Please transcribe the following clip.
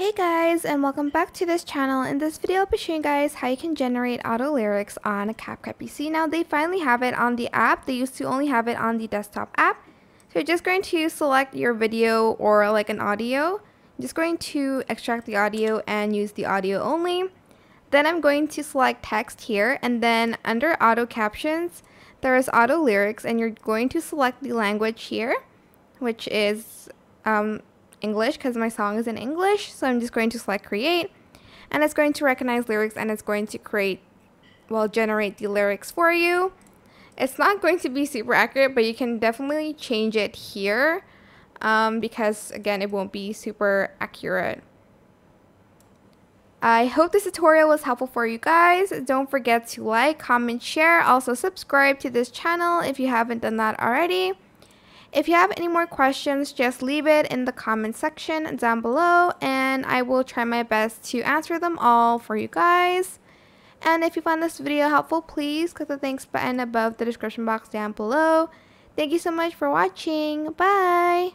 Hey guys and welcome back to this channel. In this video I'll be showing you guys how you can generate auto lyrics on a CapCut PC. Now they finally have it on the app. They used to only have it on the desktop app. So you're just going to select your video or like an audio. I'm just going to extract the audio and use the audio only. Then I'm going to select text here and then under auto captions there is auto lyrics and you're going to select the language here which is um, English because my song is in English. So I'm just going to select create and it's going to recognize lyrics and it's going to create, well, generate the lyrics for you. It's not going to be super accurate, but you can definitely change it here um, because again, it won't be super accurate. I hope this tutorial was helpful for you guys. Don't forget to like, comment, share. Also subscribe to this channel if you haven't done that already. If you have any more questions, just leave it in the comment section down below and I will try my best to answer them all for you guys. And if you found this video helpful, please click the thanks button above the description box down below. Thank you so much for watching. Bye!